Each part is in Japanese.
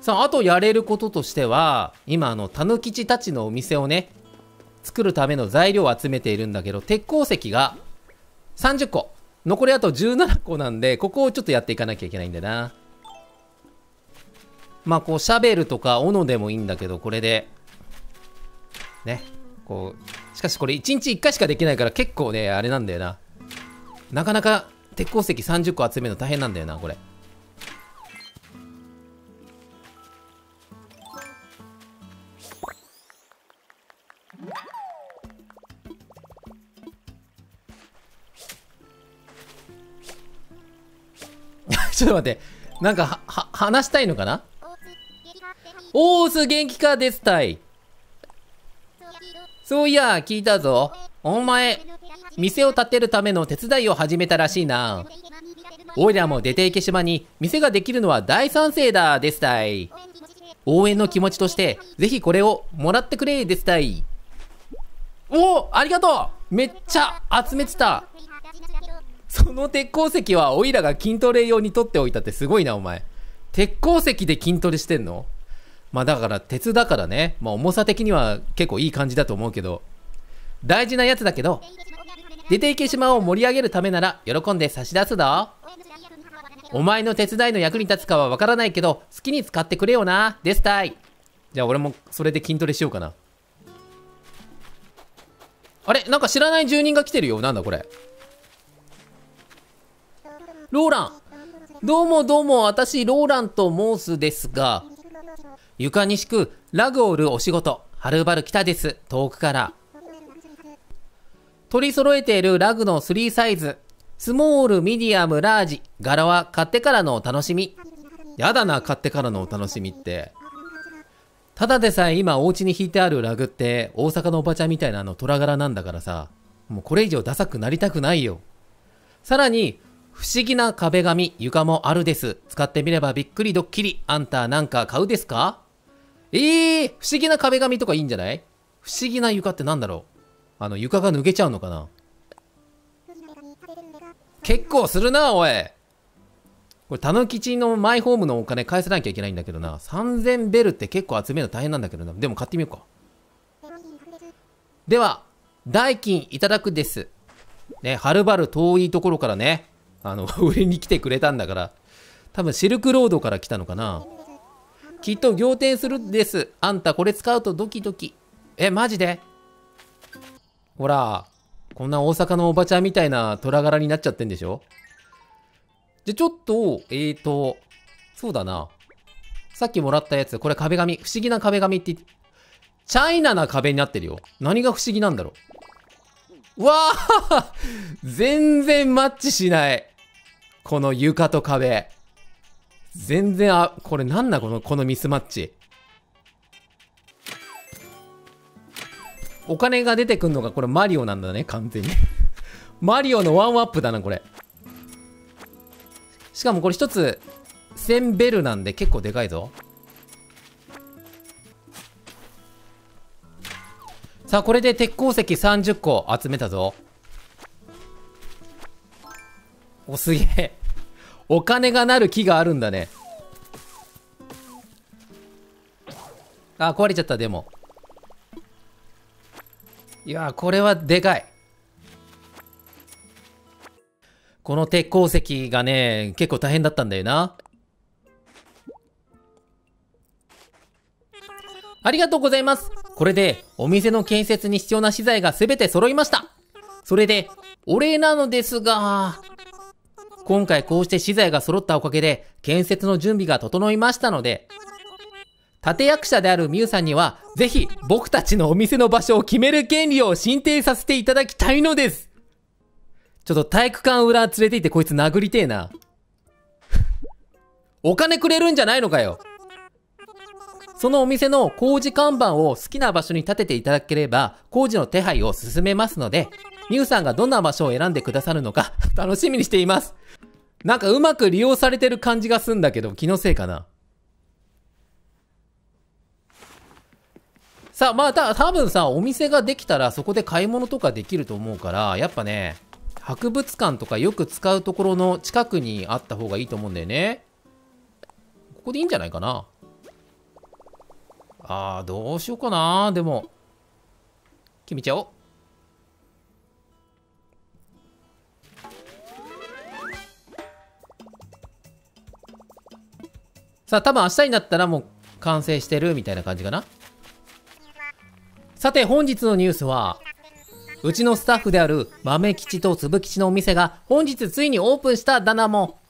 さああとやれることとしては今あのたぬきちたちのお店をね作るための材料を集めているんだけど鉄鉱石が30個。残りあと17個なんでここをちょっとやっていかなきゃいけないんだな。まあこうシャベルとか斧でもいいんだけどこれで。ね。こうしかしこれ1日1回しかできないから結構ねあれなんだよな。なかなか鉄鉱石30個集めるの大変なんだよなこれ。っと待って。なんかは話したいのかな？オース元気かですたい。そういや聞いたぞ。お前店を建てるための手伝いを始めたらしいな。おいらも出て行け島に店ができるのは大賛成だですたい。応援の気持ちとしてぜひこれをもらってくれですたい。おおありがとう。めっちゃ集めてた。その鉄鉱石はオイラが筋トレ用に取っておいたってすごいなお前鉄鉱石で筋トレしてんの？まあだから鉄だからね、まあ重さ的には結構いい感じだと思うけど、大事なやつだけど、出ていけ島を盛り上げるためなら喜んで差し出すだ。お前の手伝いの役に立つかはわからないけど、好きに使ってくれよな、ですたい。じゃあ俺もそれで筋トレしようかな。あれ？なんか知らない住人が来てるよ。なんだこれ？ローラン。どうもどうも、私、ローランと申すですが、床に敷くラグを売るお仕事、はるばる来たです。遠くから。取り揃えているラグの3サイズ。スモール、ミディアム、ラージ。柄は買ってからのお楽しみ。やだな、買ってからのお楽しみって。ただでさえ今お家に引いてあるラグって大阪のおばちゃんみたいなあの虎柄なんだからさ、もうこれ以上ダサくなりたくないよ。さらに、不思議な壁紙、床もあるです。使ってみればびっくりドッキリ。あんたなんか買うですか？ええー、不思議な壁紙とかいいんじゃない？不思議な床ってなんだろう？あの床が抜けちゃうのかな？結構するな、おい。これ、たぬきちのマイホームのお金返さなきゃいけないんだけどな。3000ベルって結構集めるの大変なんだけどな。でも買ってみようか。では、代金いただくです。ね、はるばる遠いところからね、あの、上に来てくれたんだから。多分シルクロードから来たのかな。きっと仰天するんです。あんたこれ使うとドキドキ。え、マジで？ほら、こんな大阪のおばちゃんみたいな虎柄になっちゃってんでしょ？じゃ、ちょっと、えーと、そうだな。さっきもらったやつ、これ壁紙。不思議な壁紙って言って、チャイナな壁になってるよ。何が不思議なんだろう。うわあ 全然マッチしない。この床と壁。全然、あ、これなんだこの、このミスマッチ。お金が出てくんのがこれマリオなんだね、完全に。マリオのワンアップだな、これ。しかもこれ一つ、1000ベルなんで結構でかいぞ。さあ、これで鉄鉱石30個集めたぞ。お、すげえ。お金がなる木があるんだね。あ、壊れちゃった、でも。いや、これはでかい。この鉄鉱石がね、結構大変だったんだよな。ありがとうございます。これで、お店の建設に必要な資材がすべて揃いました。それで、お礼なのですが、今回こうして資材が揃ったおかげで、建設の準備が整いましたので、立役者であるミュウさんには、ぜひ僕たちのお店の場所を決める権利を申請させていただきたいのです。ちょっと体育館裏連れて行ってこいつ殴りてえな。お金くれるんじゃないのかよ。そのお店の工事看板を好きな場所に立てていただければ、工事の手配を進めますので、ミュウさんがどんな場所を選んでくださるのか、楽しみにしています。なんかうまく利用されてる感じがすんだけど、気のせいかな。さあ、まあ、た、多分さ、お店ができたらそこで買い物とかできると思うから、やっぱね、博物館とかよく使うところの近くにあった方がいいと思うんだよね。ここでいいんじゃないかな。あー、どうしようかな。でも、決めちゃおう。さあ、多分明日になったらもう完成してるみたいな感じかな。さて、本日のニュースは、うちのスタッフである豆吉と粒吉のお店が本日ついにオープンしただなも。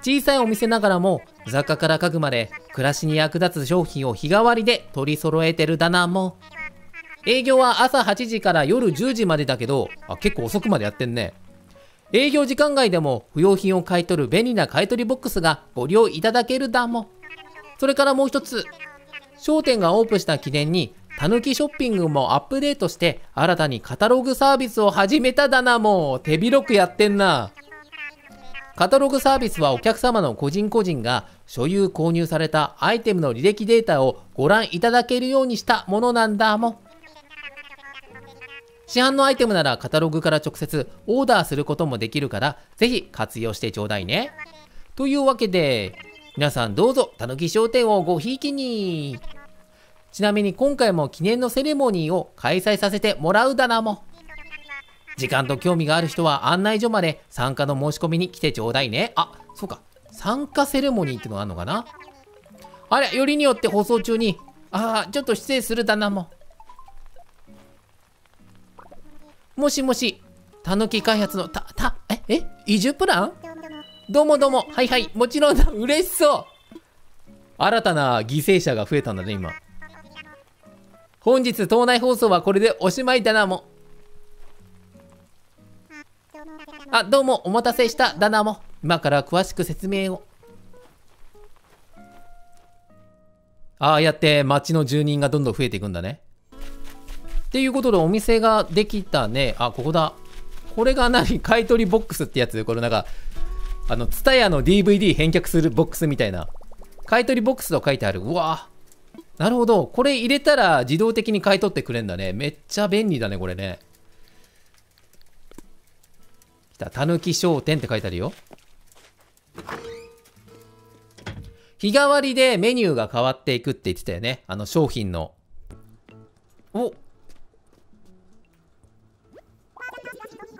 小さいお店ながらも雑貨から家具まで暮らしに役立つ商品を日替わりで取り揃えてるだなも。営業は朝8時から夜10時までだけど、あ、結構遅くまでやってんね。営業時間外でも不要品を買い取る便利な買取ボックスがご利用いただけるだも。それからもう一つ、商店がオープンした記念に、たぬきショッピングもアップデートして新たにカタログサービスを始めただなもう手広くやってんな。カタログサービスはお客様の個人個人が所有購入されたアイテムの履歴データをご覧いただけるようにしたものなんだもん。市販のアイテムならカタログから直接オーダーすることもできるからぜひ活用してちょうだいね。というわけで皆さんどうぞたぬき商店をごひいきに。ちなみに今回も記念のセレモニーを開催させてもらうだなも。時間と興味がある人は案内所まで参加の申し込みに来てちょうだいね。あ、そうか。参加セレモニーってのがあるのかなあれ、よりによって放送中に、ああ、ちょっと失礼するだなも。もしもし、たぬき開発の、た、た、え、え、移住プラン？どうもどうも、はいはい、もちろんだ、嬉しそう新たな犠牲者が増えたんだね、今。本日、島内放送はこれでおしまいだなも。あ、どうも、お待たせしただなも。今から詳しく説明を。ああやって町の住人がどんどん増えていくんだね。っていうことでお店ができたね。あ、ここだ。これが何？買取ボックスってやつ？これなんか、あの、ツタヤの DVD 返却するボックスみたいな。買取ボックスと書いてある。うわなるほど。これ入れたら自動的に買い取ってくれんだね。めっちゃ便利だね、これね。来た。たぬき商店って書いてあるよ。日替わりでメニューが変わっていくって言ってたよね。あの商品の。お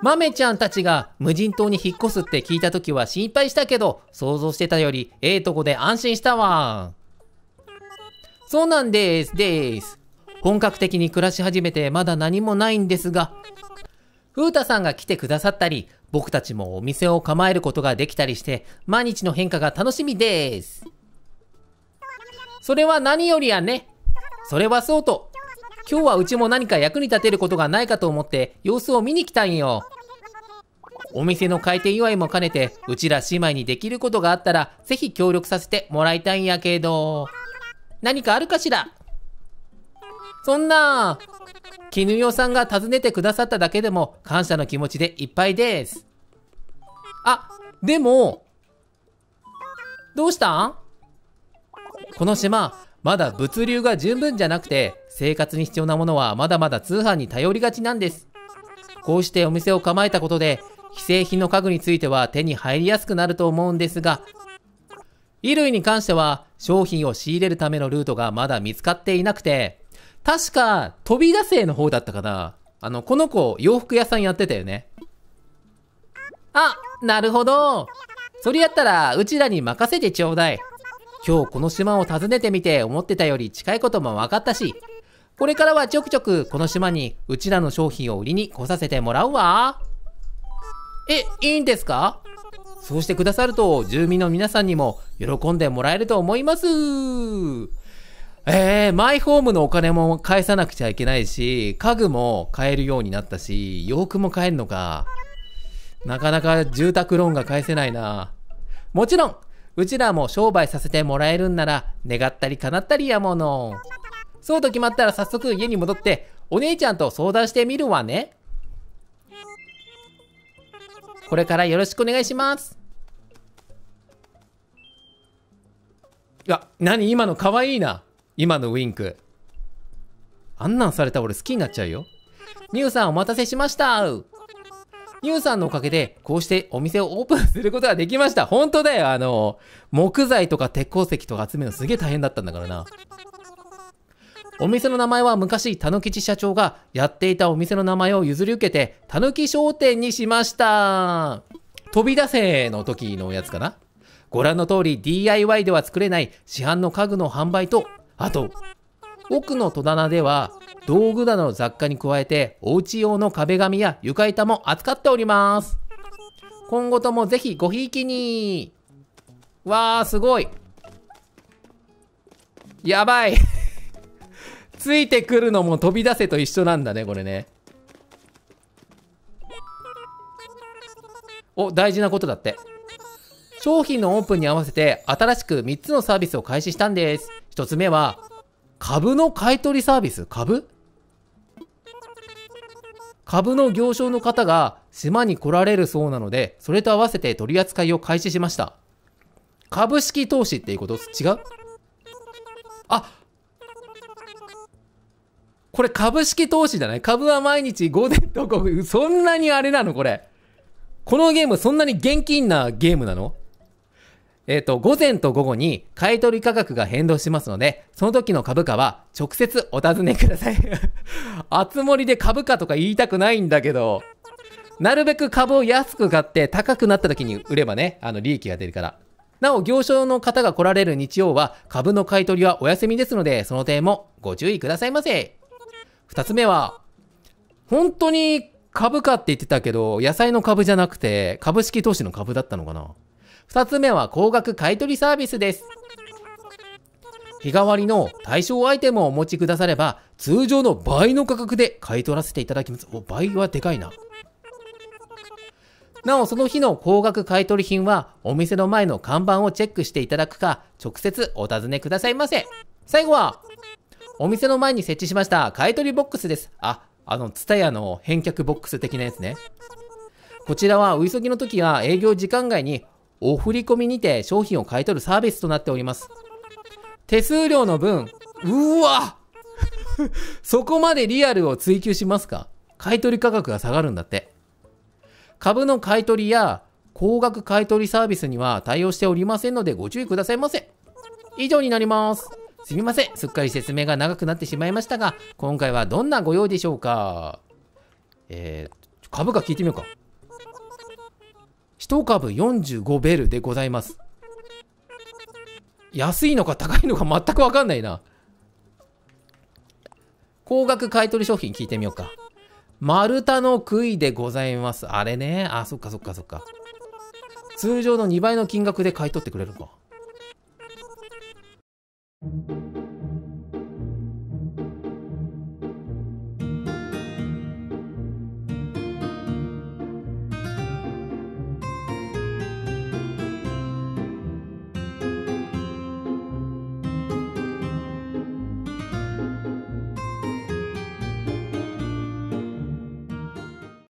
豆ちゃんたちが無人島に引っ越すって聞いた時は心配したけど、想像してたよりええとこで安心したわ。そうなんです、です。本格的に暮らし始めてまだ何もないんですが、風太さんが来てくださったり、僕たちもお店を構えることができたりして、毎日の変化が楽しみです。それは何よりやね。それはそうと。今日はうちも何か役に立てることがないかと思って様子を見に来たんよ。お店の開店祝いも兼ねて、うちら姉妹にできることがあったら、ぜひ協力させてもらいたいんやけど、何かあるかしら？そんな、絹代さんが訪ねてくださっただけでも感謝の気持ちでいっぱいです。あ、でも、どうしたん？この島、まだ物流が十分じゃなくて、生活に必要なものはまだまだ通販に頼りがちなんです。こうしてお店を構えたことで、既製品の家具については手に入りやすくなると思うんですが、衣類に関しては商品を仕入れるためのルートがまだ見つかっていなくて、確か飛び出せの方だったかな。あの、この子洋服屋さんやってたよね。あ、なるほど。それやったらうちらに任せてちょうだい。今日この島を訪ねてみて思ってたより近いことも分かったし、これからはちょくちょくこの島にうちらの商品を売りに来させてもらうわ。え、いいんですか？そうしてくださると住民の皆さんにも喜んでもらえると思います。えー、マイホームのお金も返さなくちゃいけないし、家具も買えるようになったし、洋服も買えるのか。なかなか住宅ローンが返せないな。もちろん、うちらも商売させてもらえるんなら、願ったり叶ったりやもの。そうと決まったら早速家に戻って、お姉ちゃんと相談してみるわね。これからよろしくお願いします。いや、何今の可愛いな。今のウインク。あんなんされた俺好きになっちゃうよ。ニューさんお待たせしました。ニューさんのおかげで、こうしてお店をオープンすることができました。本当だよ。あの、木材とか鉄鉱石とか集めるのすげえ大変だったんだからな。お店の名前は昔、たぬきち社長がやっていたお店の名前を譲り受けて、たぬき商店にしました。飛び出せの時のやつかなご覧の通り DIY では作れない市販の家具の販売と、あと、奥の戸棚では道具などの雑貨に加えて、お家用の壁紙や床板も扱っております。今後ともぜひごひいきに。わー、すごい。やばい。ついてくるのも飛び出せと一緒なんだね、これね。お、大事なことだって。商品のオープンに合わせて新しく3つのサービスを開始したんです。1つ目は、株の買い取りサービス？株？株の行商の方が島に来られるそうなので、それと合わせて取り扱いを開始しました。株式投資っていうこと？違う？あこれ株式投資じゃない？株は毎日午前と午後、そんなにあれなのこれ。このゲームそんなに現金なゲームなの？えっ、と、午前と午後に買い取り価格が変動しますので、その時の株価は直接お尋ねください。あつ森で株価とか言いたくないんだけど、なるべく株を安く買って高くなった時に売ればね、あの利益が出るから。なお、業商の方が来られる日曜は株の買い取りはお休みですので、その点もご注意くださいませ。二つ目は、本当に株価って言ってたけど、野菜の株じゃなくて、株式投資の株だったのかな？二つ目は高額買取サービスです。日替わりの対象アイテムをお持ちくだされば、通常の倍の価格で買い取らせていただきます。お、倍はでかいな。なお、その日の高額買取品は、お店の前の看板をチェックしていただくか、直接お尋ねくださいませ。最後は、お店の前に設置しました買取ボックスです。あ、あの、ツタヤの返却ボックス的なやつね。こちらは、お急ぎの時や営業時間外に、お振り込みにて商品を買い取るサービスとなっております。手数料の分、うわ そこまでリアルを追求しますか？買取価格が下がるんだって。株の買い取りや高額買い取りサービスには対応しておりませんのでご注意くださいませ。以上になります。すみません。すっかり説明が長くなってしまいましたが、今回はどんなご用でしょうか？えー、株価聞いてみようか。1株45ベルでございます。安いのか高いのか全くわかんないな。高額買取商品聞いてみようか。丸太の杭でございます。あれね。あ、そっかそっかそっか。通常の2倍の金額で買い取ってくれるのか。